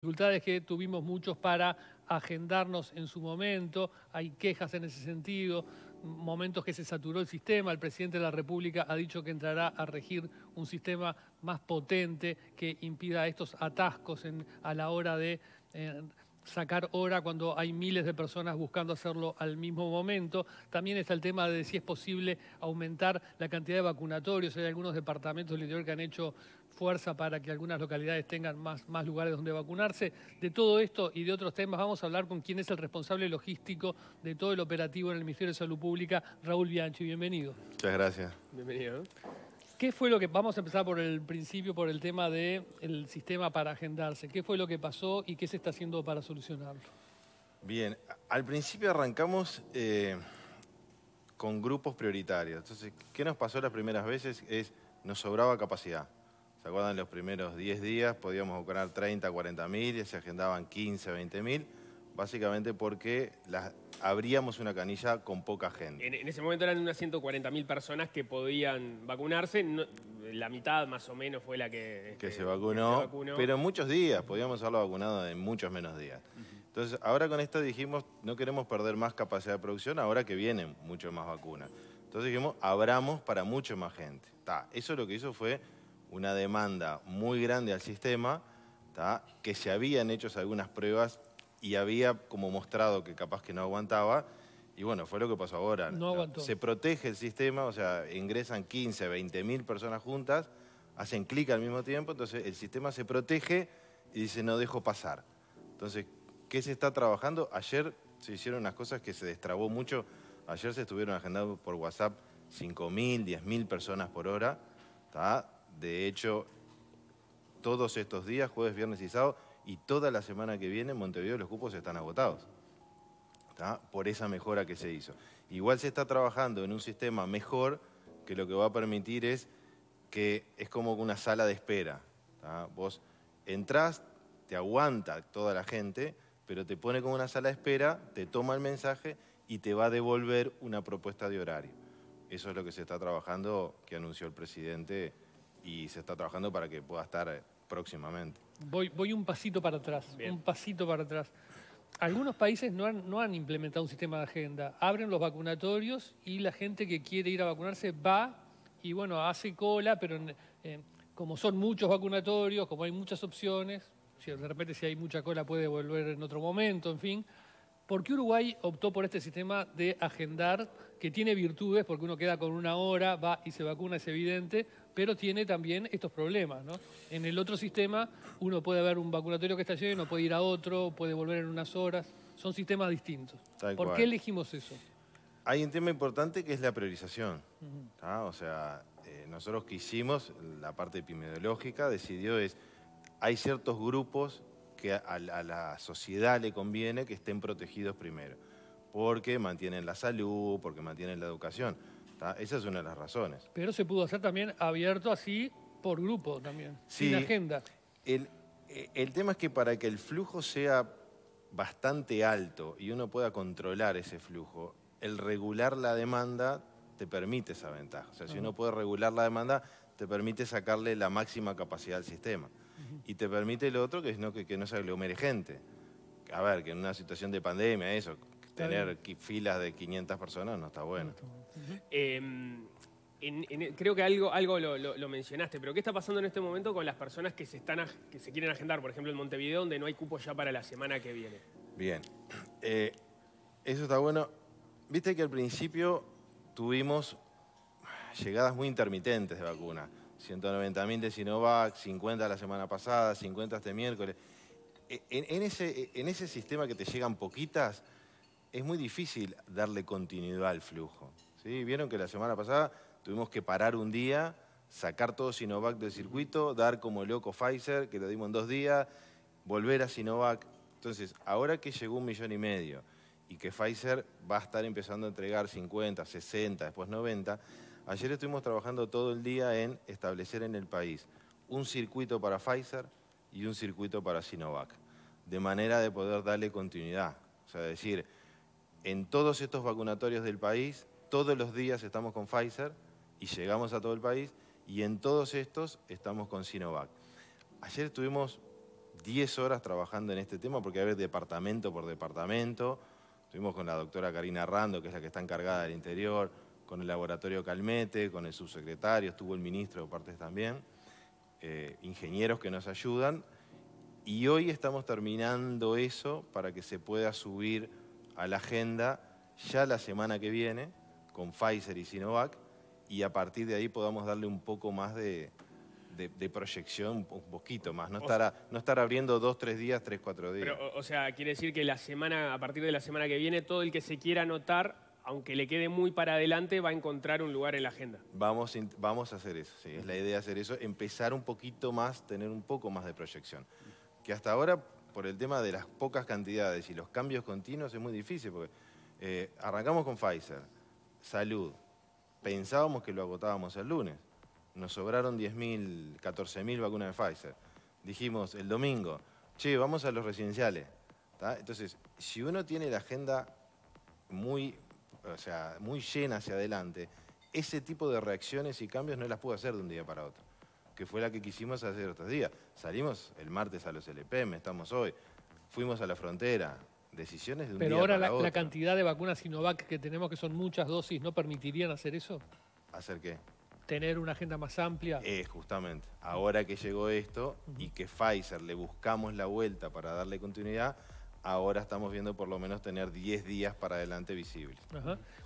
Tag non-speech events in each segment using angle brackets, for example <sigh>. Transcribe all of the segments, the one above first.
dificultades que tuvimos muchos para agendarnos en su momento, hay quejas en ese sentido, momentos que se saturó el sistema, el presidente de la República ha dicho que entrará a regir un sistema más potente que impida estos atascos a la hora de eh, sacar hora cuando hay miles de personas buscando hacerlo al mismo momento. También está el tema de si es posible aumentar la cantidad de vacunatorios. Hay algunos departamentos del interior que han hecho fuerza para que algunas localidades tengan más, más lugares donde vacunarse. De todo esto y de otros temas vamos a hablar con quien es el responsable logístico de todo el operativo en el Ministerio de Salud Pública, Raúl Bianchi. Bienvenido. Muchas gracias. Bienvenido. ¿Qué fue lo que, vamos a empezar por el principio, por el tema del sistema para agendarse? ¿Qué fue lo que pasó y qué se está haciendo para solucionarlo? Bien, al principio arrancamos eh, con grupos prioritarios. Entonces, ¿qué nos pasó las primeras veces? Es, nos sobraba capacidad. ¿Se acuerdan? Los primeros 10 días podíamos vacunar 30, 40 mil se agendaban 15, 20 mil básicamente porque las, abríamos una canilla con poca gente. En, ese momento eran unas 140.000 personas que podían vacunarse, la mitad más o menos fue la que, que, este, se, vacunó, pero en muchos días, podíamos haberlo vacunado en muchos menos días. Entonces, ahora con esto dijimos, no queremos perder más capacidad de producción ahora que vienen mucho más vacunas. Entonces dijimos, abramos para mucho más gente. Eso lo que hizo fue una demanda muy grande al sistema, que se habían hecho algunas pruebas y había como mostrado que capaz que no aguantaba. Y bueno, fue lo que pasó ahora. No aguantó. Se protege el sistema, o sea, ingresan 15, 20 mil personas juntas, hacen clic al mismo tiempo, entonces el sistema se protege y dice no dejo pasar. Entonces, ¿qué se está trabajando? Ayer se hicieron unas cosas que se destrabó mucho. Ayer se estuvieron agendando por WhatsApp 5 mil, 10 mil personas por hora. De hecho, todos estos días, jueves, viernes y sábado, y toda la semana que viene en Montevideo los cupos están agotados. Por esa mejora que se hizo. Igual se está trabajando en un sistema mejor que lo que va a permitir es que es como una sala de espera. Vos entrás, te aguanta toda la gente, pero te pone como una sala de espera, te toma el mensaje y te va a devolver una propuesta de horario. Eso es lo que se está trabajando, que anunció el presidente, y se está trabajando para que pueda estar próximamente. Voy, voy un pasito para atrás, un pasito para atrás. Algunos países no han, no han implementado un sistema de agenda. Abren los vacunatorios y la gente que quiere ir a vacunarse va y bueno, hace cola, pero eh, como son muchos vacunatorios, como hay muchas opciones, si de repente si hay mucha cola puede volver en otro momento, en fin. ¿Por qué Uruguay optó por este sistema de agendar que tiene virtudes, porque uno queda con una hora, va y se vacuna, es evidente, pero tiene también estos problemas. ¿no? En el otro sistema uno puede ver un vacunatorio que está lleno, puede ir a otro, puede volver en unas horas. Son sistemas distintos. ¿Por qué elegimos eso? Hay un tema importante que es la priorización. O sea, eh, nosotros que hicimos, la parte epidemiológica decidió es, hay ciertos grupos que a la sociedad le conviene que estén protegidos primero porque mantienen la salud, porque mantienen la educación. Esa es una de las razones. Pero se pudo hacer también abierto así por grupo también, sin agenda. El, el tema es que para que el flujo sea bastante alto y uno pueda controlar ese flujo, el regular la demanda te permite esa ventaja. O sea, si uno puede regular la demanda, te permite sacarle la máxima capacidad al sistema. Y te permite lo otro, que es no, que, que no se aglomere gente. A ver, que en una situación de pandemia, eso, tener filas de 500 personas no está bueno. Em, creo que algo, algo lo, mencionaste, pero ¿qué está pasando en este momento con las personas que se, están que se quieren agendar, por ejemplo, en Montevideo, donde no hay cupo ya para la semana que viene? Bien, eh, eso está bueno. Viste que al principio tuvimos llegadas muy intermitentes de vacuna. 190.000 de Sinovac, 50 la semana pasada, 50 este miércoles. E, en, ese, en ese sistema que te llegan poquitas, es muy difícil darle continuidad al flujo. Vieron que la semana pasada tuvimos que parar un día, sacar todo Sinovac del circuito, dar como loco Pfizer, que lo dimos en dos días, volver a Sinovac. Entonces, ahora que llegó un millón y medio y que Pfizer va a estar empezando a entregar 50, 60, después 90, ayer estuvimos trabajando todo el día en establecer en el país un circuito para Pfizer y un circuito para Sinovac, de manera de poder darle continuidad. O sea, decir, en todos estos vacunatorios del país, todos los días estamos con Pfizer y llegamos a todo el país, y en todos estos estamos con Sinovac. Ayer estuvimos 10 horas trabajando en este tema porque hay departamento por departamento. Estuvimos con la doctora Karina Rando, que es la que está encargada del interior, con el laboratorio Calmete, con el subsecretario, estuvo el ministro de partes también, eh, ingenieros que nos ayudan. Y hoy estamos terminando eso para que se pueda subir a la agenda ya la semana que viene con Pfizer y Sinovac y a partir de ahí podamos darle un poco más de, proyección, un poquito más, no estar, no estar abriendo dos, tres días, tres, cuatro días. Pero, o sea, quiere decir que la semana, a partir de la semana que viene, todo el que se quiera anotar, aunque le quede muy para adelante, va a encontrar un lugar en la agenda. Vamos, vamos a hacer eso, sí, es la idea hacer eso, empezar un poquito más, tener un poco más de proyección. Que hasta ahora, por el tema de las pocas cantidades y los cambios continuos, es muy difícil, porque eh, arrancamos con Pfizer, salud, pensábamos que lo agotábamos el lunes. Nos sobraron 10.000, 14.000 vacunas de Pfizer. Dijimos el domingo, che, vamos a los residenciales. Entonces, si uno tiene la agenda muy, o sea, muy llena hacia adelante, ese tipo de reacciones y cambios no las puedo hacer de un día para otro, que fue la que quisimos hacer otros días. Salimos el martes a los LPM, estamos hoy, fuimos a la frontera, decisiones de un Pero día ahora para la, la cantidad de vacunas Sinovac que tenemos, que son muchas dosis, ¿no permitirían hacer eso? ¿Hacer qué? Tener una agenda más amplia. Eh, justamente. Ahora que llegó esto y que Pfizer le buscamos la vuelta para darle continuidad, ahora estamos viendo por lo menos tener 10 días para adelante visibles.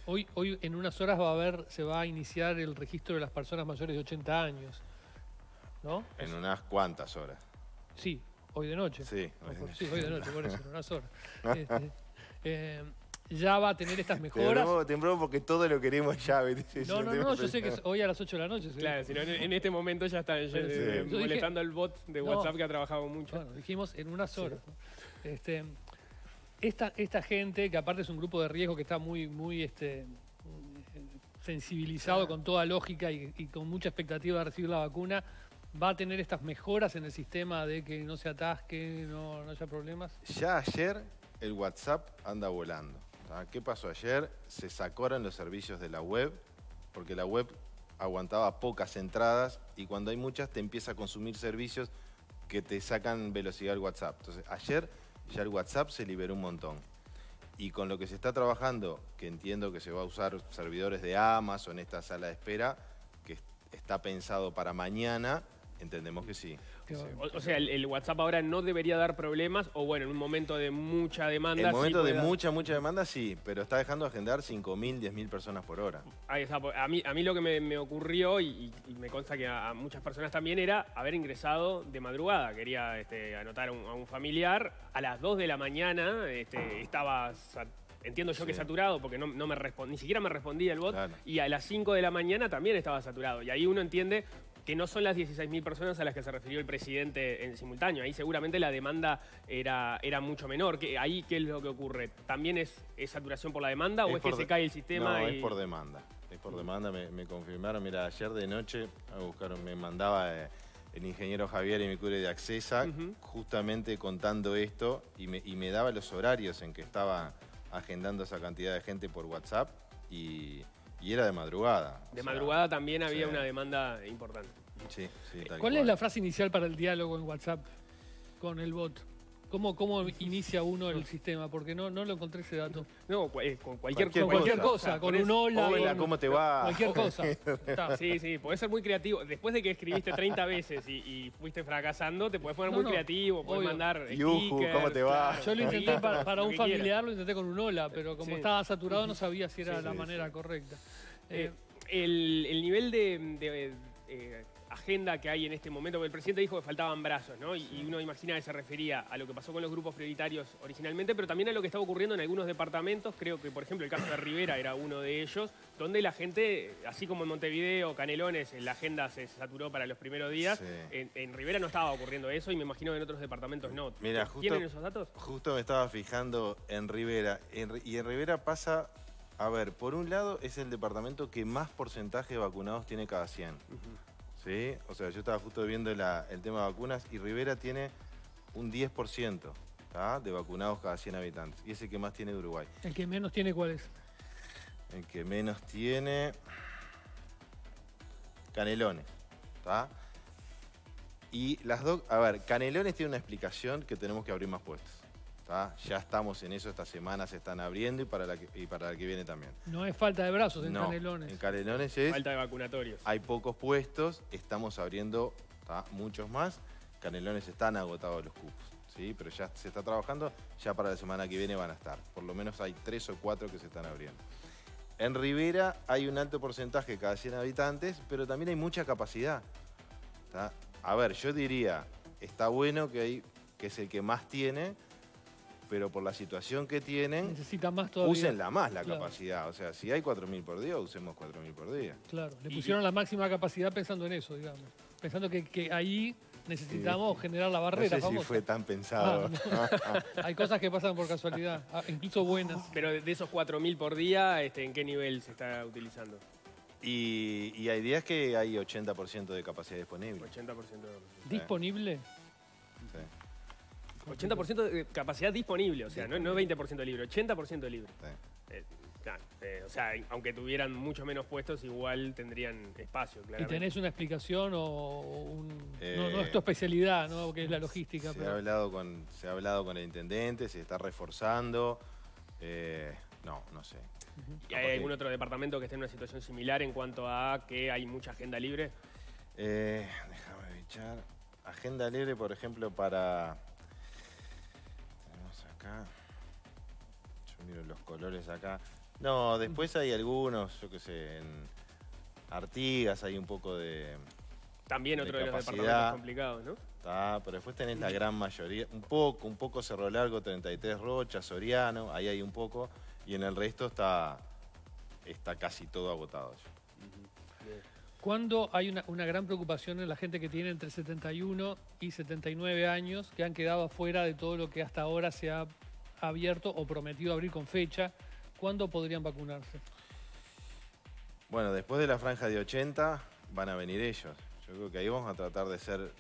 Hoy, hoy en unas horas va a haber, se va a iniciar el registro de las personas mayores de 80 años. ¿No? En unas cuantas horas. Sí, Hoy de noche. Sí, hoy de noche, por eso, en unas horas. <laughs> Este, eh, ya va a tener estas mejoras. Te porque todo lo queremos ya. No, no, no, yo sé que hoy a las 8 de la noche. Claro, sino en, este momento ya está eh, molestando al bot de WhatsApp que ha trabajado mucho. Bueno, dijimos en unas horas. Este, esta, esta gente, que aparte es un grupo de riesgo que está muy, muy este, sensibilizado con toda lógica y con mucha expectativa de recibir la vacuna, va a tener estas mejoras en el sistema de que no se atasque, no, haya problemas? Ya ayer el WhatsApp anda volando. ¿Qué pasó ayer? Se sacaron los servicios de la web, porque la web aguantaba pocas entradas y cuando hay muchas te empieza a consumir servicios que te sacan velocidad al WhatsApp. Entonces, ayer ya el WhatsApp se liberó un montón. Y con lo que se está trabajando, que entiendo que se va a usar servidores de Amazon, esta sala de espera, que está pensado para mañana, Entendemos que sí. O, sea, el, WhatsApp ahora no debería dar problemas, o bueno, en un momento de mucha demanda. En un momento de mucha, mucha demanda, sí, pero está dejando agendar 5.000, 10.000 personas por hora. Ahí está. A mí, a mí lo que me, ocurrió, y, me consta que a, muchas personas también, era haber ingresado de madrugada. Quería este, anotar a un, familiar. A las 2 de la mañana este, estaba entiendo yo que saturado porque no, me ni siquiera me respondía el bot. Y a las 5 de la mañana también estaba saturado. Y ahí uno entiende que no son las 16.000 personas a las que se refirió el presidente en simultáneo. Ahí seguramente la demanda era, era mucho menor. ¿Ahí qué es lo que ocurre? ¿También es, saturación por la demanda o es que se cae el sistema? No, es por demanda. Es por demanda, me, confirmaron. Mira, ayer de noche me mandaba eh, el ingeniero Javier y mi cure de Accesa justamente contando esto y me, y me daba los horarios en que estaba agendando esa cantidad de gente por WhatsApp y y era de madrugada. De madrugada también había una demanda importante. Sí, sí, ¿Cuál es la frase inicial para el diálogo en WhatsApp con el bot? ¿Cómo, ¿Cómo inicia uno el sistema? Porque no, no lo encontré ese dato. No, eh, con cualquier, con cualquier cosa, con un hola. Hola, ¿cómo te va? Cualquier <laughs> cosa. Sí, sí, podés ser muy creativo. Después de que escribiste 30 <laughs> veces y, fuiste fracasando, te puedes poner muy creativo, podés mandar Yuhu, ¿cómo te va? Yo lo intenté para, un familiar, lo intenté con un hola, pero como estaba saturado no sabía si era la manera correcta. Eh, el, nivel de, eh, agenda que hay en este momento, porque el presidente dijo que faltaban brazos, ¿no? Y, uno imagina que se refería a lo que pasó con los grupos prioritarios originalmente, pero también a lo que estaba ocurriendo en algunos departamentos. Creo que, por ejemplo, el caso de Rivera era uno de ellos, donde la gente, así como en Montevideo, Canelones, la agenda se saturó para los primeros días. En, Rivera no estaba ocurriendo eso y me imagino que en otros departamentos no. Mira, ¿Tienen esos datos? Justo me estaba fijando en Rivera. y en Rivera pasa a ver, por un lado es el departamento que más porcentaje de vacunados tiene cada 100. ¿Sí? O sea, yo estaba justo viendo el tema de vacunas y Rivera tiene un 10% de vacunados cada 100 habitantes. Y ese que más tiene de Uruguay. ¿El que menos tiene cuál es? El que menos tiene... Canelones. Y las dos, a ver, Canelones tiene una explicación que tenemos que abrir más puestos. Ya estamos en eso, esta semana se están abriendo y para la que, y para la que viene también. No es falta de brazos en Canelones. En Canelones es... Falta de vacunatorios. Hay pocos puestos, estamos abriendo muchos más. Canelones están agotados los cupos, ¿sí? pero ya se está trabajando, ya para la semana que viene van a estar. Por lo menos hay tres o cuatro que se están abriendo. En Rivera hay un alto porcentaje cada 100 habitantes, pero también hay mucha capacidad. A ver, yo diría, está bueno que, hay, que es el que más tiene, pero por la situación que tienen, Necesita más todavía. úsenla más la capacidad. O sea, si hay 4.000 por día, usemos 4.000 por día. Claro, le pusieron la máxima capacidad pensando en eso, digamos. Pensando que, ahí necesitamos generar la barrera. No sé si fue tan pensado. Ah, <laughs> hay cosas que pasan por casualidad, ah, incluso buenas. Pero de esos 4.000 por día, este, ¿en qué nivel se está utilizando? Y, hay días que hay 80% de capacidad disponible. 80% de ¿Disponible? Sí. 80% de capacidad disponible, o sea, no, no 20% libre, 80% libre. Eh, eh, o sea, aunque tuvieran mucho menos puestos, igual tendrían espacio, ¿Y tenés una explicación o un... no, no, es tu eh, especialidad, ¿no? Que es la logística. Se, ha, hablado con, se ha hablado con el intendente, se está reforzando. no, no sé. ¿Y hay algún otro departamento que esté en una situación similar en cuanto a que hay mucha agenda libre? déjame echar. Agenda libre, por ejemplo, para colores acá. No, después hay algunos, yo qué sé, en Artigas hay un poco de. También otro de, los departamentos complicados, ¿no? Está, pero después tenés la gran mayoría, un poco, un poco Cerro Largo, 33 Rocha, Soriano, ahí hay un poco, y en el resto está, está casi todo agotado ¿Cuándo hay una, una, gran preocupación en la gente que tiene entre 71 y 79 años, que han quedado afuera de todo lo que hasta ahora se ha abierto o prometido abrir con fecha? ¿Cuándo podrían vacunarse? Bueno, después de la franja de 80 van a venir ellos. Yo creo que ahí vamos a tratar de ser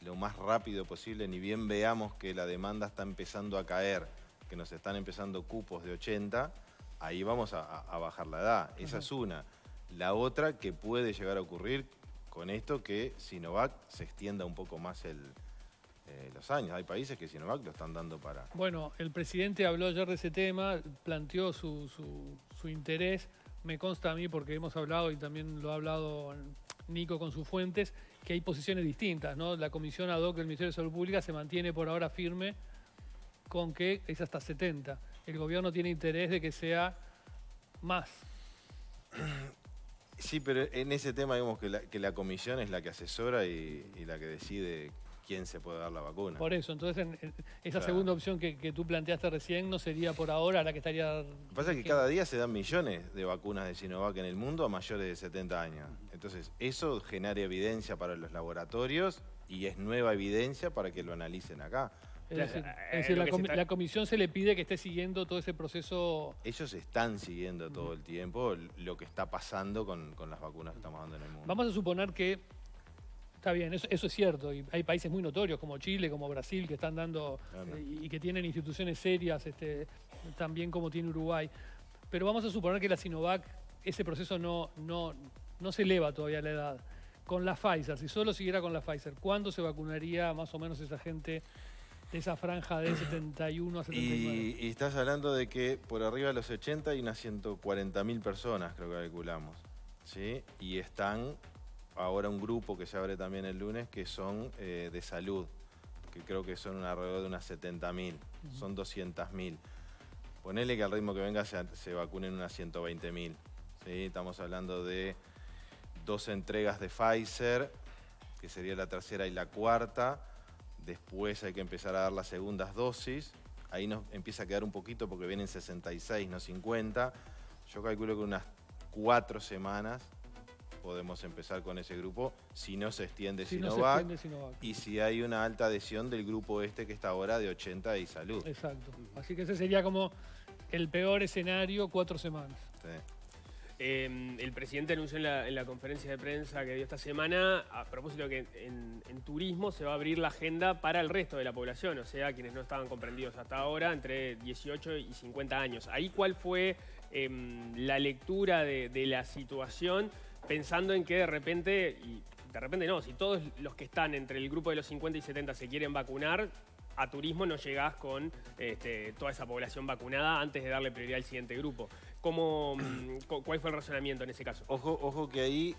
lo más rápido posible, ni bien veamos que la demanda está empezando a caer, que nos están empezando cupos de 80, ahí vamos a, bajar la edad. Esa es una. La otra que puede llegar a ocurrir con esto que Sinovac se extienda un poco más el, eh, los años. Hay países que Sinovac lo están dando para... Bueno, el presidente habló ayer de ese tema, planteó su, su, interés. Me consta a mí, porque hemos hablado y también lo ha hablado Nico con sus fuentes, que hay posiciones distintas. ¿no? La comisión ad hoc del Ministerio de Salud Pública se mantiene por ahora firme con que es hasta 70. El gobierno tiene interés de que sea más. Sí, pero en ese tema digamos que la, que la comisión es la que asesora y, la que decide quién se puede dar la vacuna. Por eso, entonces esa segunda opción que, tú planteaste recién no sería por ahora la que estaría... Lo que pasa es que cada día se dan millones de vacunas de Sinovac en el mundo a mayores de 70 años. Entonces eso genera evidencia para los laboratorios y es nueva evidencia para que lo analicen acá. Es decir, la, comisión se le pide que esté siguiendo todo ese proceso. Ellos están siguiendo todo el tiempo lo que está pasando con, las vacunas que estamos dando en el mundo. Vamos a suponer que Está bien, eso, es cierto. Y hay países muy notorios como Chile, como Brasil, que están dando eh, y que tienen instituciones serias, este, también como tiene Uruguay. Pero vamos a suponer que la Sinovac, ese proceso no, no, no se eleva todavía la edad. Con la Pfizer, si solo siguiera con la Pfizer, ¿cuándo se vacunaría más o menos esa gente de esa franja de 71 a 79. Y, y, estás hablando de que por arriba de los 80 hay unas 140.000 personas, creo que calculamos. ¿sí? Y están ahora un grupo que se abre también el lunes que son eh, de salud, que creo que son alrededor de unas 70.000, son 200.000. Ponele que al ritmo que venga se, se vacunen unas 120.000. ¿sí? Estamos hablando de dos entregas de Pfizer, que sería la tercera y la cuarta Después hay que empezar a dar las segundas dosis. Ahí nos empieza a quedar un poquito porque vienen 66, no 50. Yo calculo que unas cuatro semanas podemos empezar con ese grupo si no se extiende, Sinovac, y si hay una alta adhesión del grupo este que está ahora de 80 y salud. Exacto. Así que ese sería como el peor escenario, cuatro semanas. Sí. Em, el presidente anunció en la, conferencia de prensa que dio esta semana, a propósito de que en, turismo se va a abrir la agenda para el resto de la población, o sea, quienes no estaban comprendidos hasta ahora, entre 18 y 50 años. Ahí cuál fue em, la lectura de, la situación, pensando en que de repente, y de repente no, si todos los que están entre el grupo de los 50 y 70 se quieren vacunar, a turismo no llegás con este, toda esa población vacunada antes de darle prioridad al siguiente grupo. ¿Cómo, mm, ¿Cuál fue el razonamiento en ese caso? Ojo, ojo que ahí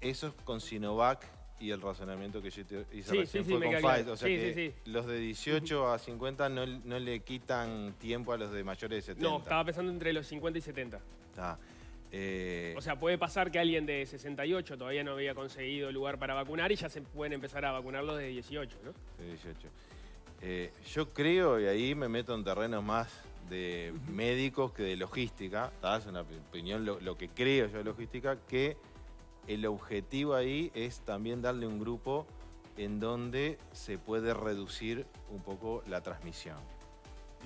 eso es con Sinovac y el razonamiento que yo te hice Sí, recién sí, fue sí, con Pfizer. claro. O sea Sí, que sí, los de 18 a 50 no, no le quitan tiempo a los de mayores de 70. No, estaba pensando entre los 50 y 70. Está. Eh, O sea, puede pasar que alguien de 68 todavía no había conseguido lugar para vacunar y ya se pueden empezar a vacunar los de 18, ¿no? de 18. Eh, yo creo, y ahí me meto en terrenos más de médicos que de logística, ¿tá? es una opinión, lo, lo que creo yo de logística, que el objetivo ahí es también darle un grupo en donde se puede reducir un poco la transmisión.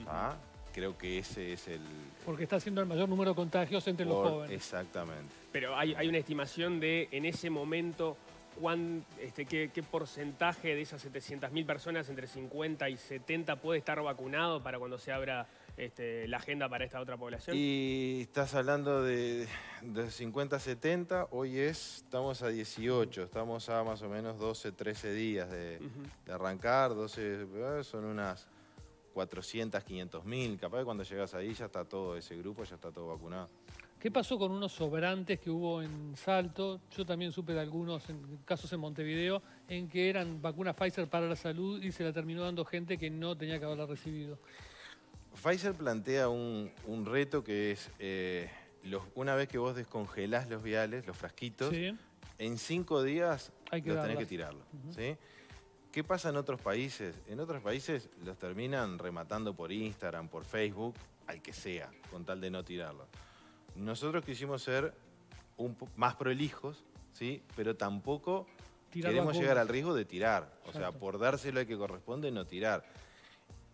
¿tá? Creo que ese es el... Porque está haciendo el mayor número de contagios entre los jóvenes. Exactamente. Pero hay, hay una estimación de en ese momento cuán, este, qué, qué porcentaje de esas 700.000 personas entre 50 y 70 puede estar vacunado para cuando se abra este, la agenda para esta otra población. Y estás hablando de, de 50 a 70, hoy es, estamos a 18, estamos a más o menos 12, 13 días de, de arrancar, 12, eh, son unas 400, 500 mil, capaz que cuando llegas ahí ya está todo ese grupo, ya está todo vacunado. ¿Qué pasó con unos sobrantes que hubo en Salto? Yo también supe de algunos en- casos en Montevideo en que eran vacunas Pfizer para la salud y se la terminó dando gente que no tenía que haberla recibido. Pfizer plantea un, un reto que es, eh, los- una vez que vos descongelás los viales, los frasquitos, Sí. en cinco días Hay que los tenés que tirarlo. ¿sí? ¿Qué pasa en otros países? En otros países los terminan rematando por Instagram, por Facebook, al que sea, con tal de no tirarlo. Nosotros quisimos ser un más prolijos, ¿sí? pero tampoco queremos llegar al riesgo de tirar. O sea, Exacto. por dárselo al que corresponde, no tirar.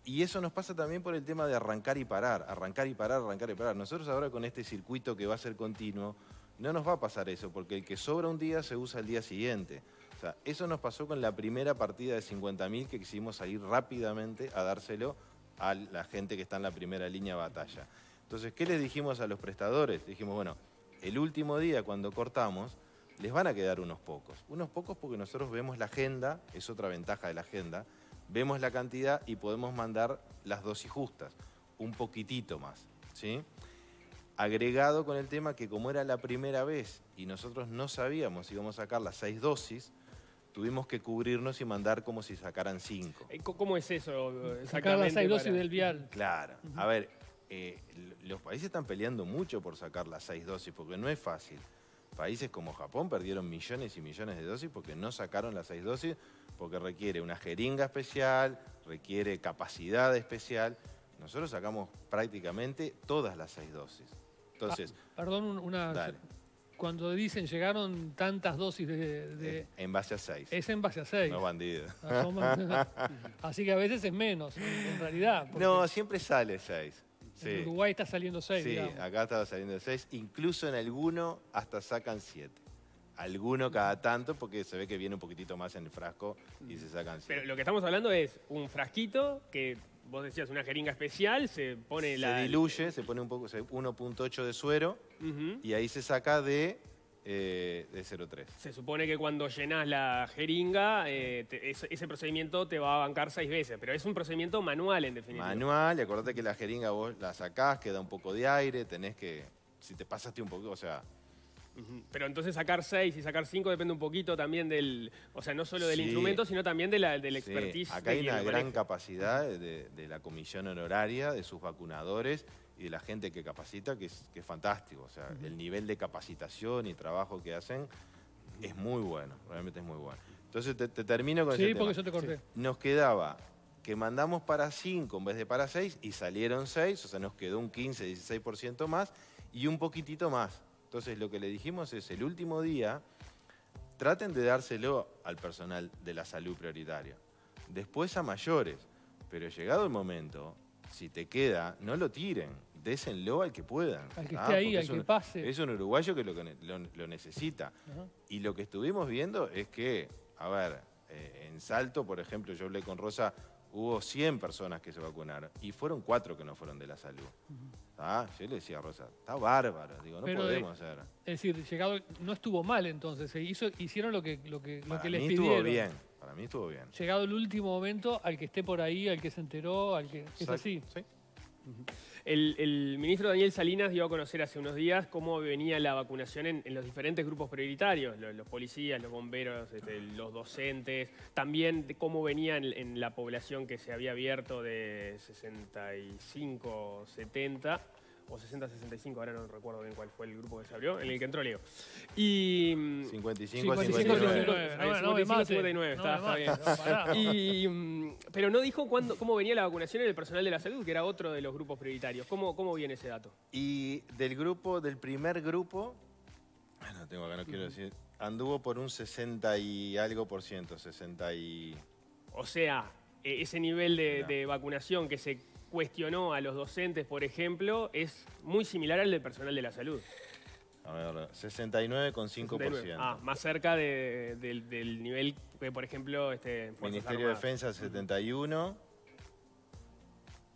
Y eso nos pasa también por el tema de arrancar y parar, arrancar y parar, arrancar y parar. Nosotros ahora con este circuito que va a ser continuo, no nos va a pasar eso, porque el que sobra un día se usa el día siguiente. O sea, eso nos pasó con la primera partida de 50.000 que quisimos salir rápidamente a dárselo a la gente que está en la primera línea de batalla. Entonces, ¿qué les dijimos a los prestadores? Dijimos, bueno, el último día cuando cortamos, les van a quedar unos pocos. Unos pocos porque nosotros vemos la agenda, es otra ventaja de la agenda, vemos la cantidad y podemos mandar las dosis justas, un poquitito más, ¿sí? Agregado con el tema que como era la primera vez y nosotros no sabíamos si íbamos a sacar las seis dosis, tuvimos que cubrirnos y mandar como si sacaran cinco. Eh, ¿Cómo es eso Sacar las seis dosis para- del vial. Claro. A ver, eh, los países están peleando mucho por sacar las seis dosis, porque no es fácil. Países como Japón perdieron millones y millones de dosis porque no sacaron las seis dosis, porque requiere una jeringa especial, requiere capacidad especial. Nosotros sacamos prácticamente todas las seis dosis. Entonces, Perdón, un- una. Dale. Cuando dicen llegaron tantas dosis de. de- en base a seis. es en base a seis. No bandidos. Ah, <laughs> Así que a veces es menos, en, realidad. porque No, siempre sale En. Uruguay está saliendo seis, Sí, digamos. acá estaba saliendo de 6. Incluso en alguno hasta sacan 7. Alguno cada tanto porque se ve que viene un poquitito más en el frasco y se sacan Pero 7. lo que estamos hablando es un frasquito que vos decías una jeringa especial, se pone Se la. diluye, se pone un poco, se- 1.8 de suero y ahí se saca de, eh, de 0.3. Se supone que cuando llenás la jeringa, eh, te- ese, ese procedimiento te va a bancar seis veces, pero es un procedimiento manual en definitiva. Manual, y acordate que la jeringa vos la sacás, queda un poco de aire, tenés que, si te pasaste un poco, o sea. Pero entonces sacar seis y sacar cinco depende un poquito también del, o sea, no solo del Sí. instrumento, sino también de la, del Sí, expertise. acá hay una gran maneja. capacidad de, de la comisión honoraria, de sus vacunadores y de la gente que capacita, que es, que es fantástico. O sea, el nivel de capacitación y trabajo que hacen es muy bueno, realmente es muy bueno. Entonces te, te termino con Sí, ese porque tema. yo te corté. Nos quedaba que mandamos para 5 en vez de para 6 y salieron 6, o sea, nos quedó un 15, 16% más y un poquitito más. Entonces lo que le dijimos es el último día, traten de dárselo al personal de la salud prioritaria, después a mayores, pero llegado el momento, si te queda, no lo tiren, désenlo al que puedan. Al que ¿ah? esté ahí, al que un- pase. Es un uruguayo que lo, lo- lo necesita. Ajá. Y lo que estuvimos viendo es que, a ver, eh, en Salto, por ejemplo, yo hablé con Rosa, hubo 100 personas que se vacunaron y fueron cuatro que no fueron de la salud. Ah, Yo le decía a Rosa, está bárbaro, digo, no Pero, podemos eh, hacer. Es decir, llegado, no estuvo mal entonces, se hizo, hicieron lo que, lo que, lo que mí les estuvo pidieron. bien, para mí estuvo bien. Llegado el último momento, al que esté por ahí, al que se enteró, al que... Es así. sí. El, ministro Daniel Salinas dio a conocer hace unos días cómo venía la vacunación en, en los diferentes grupos prioritarios, los, los policías, los bomberos, este, los docentes, también de cómo venía en, en la población que se había abierto de 65, 70 o 60-65, ahora no recuerdo bien cuál fue el grupo que se abrió, en el que entró Leo. Y... mm, 55 a 55, 59. 59. No, no me 55, mate. 59, No está. Y, mm, pero no dijo cuándo, cómo venía la vacunación en el personal de la salud, que era otro de los grupos prioritarios. ¿Cómo, cómo viene ese dato? Y del grupo, del primer grupo, ah, no tengo acá, no quiero decir, anduvo por un 60 y algo por ciento, 60 y... O sea, e- ese nivel de vacunación que se cuestionó a los docentes, por ejemplo, es muy similar al del personal de la salud. A ver, 69,5%. Ah, más cerca de- del, del nivel que, por ejemplo, este, Ministerio de. Defensa 71,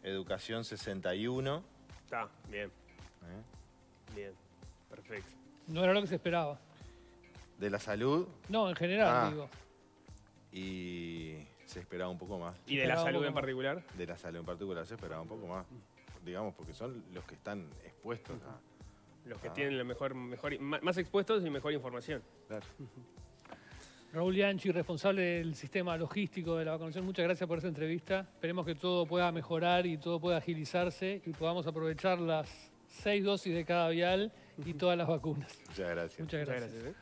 Educación 61. Está, bien, ¿eh? bien, perfecto. No era lo que se esperaba. De la salud No, en general, Ah. digo. y se esperaba un poco más. ¿Y de la salud en particular? De la salud en particular se esperaba un poco más. Digamos, porque son los que están expuestos a... Los que tienen la mejor, mejor, más expuestos y mejor información. Claro. Raúl Bianchi, responsable del sistema logístico de la vacunación, muchas gracias por esa entrevista. Esperemos que todo pueda mejorar y todo pueda agilizarse y podamos aprovechar las seis dosis de cada vial y todas las vacunas. Muchas gracias. Muchas gracias. ¿eh?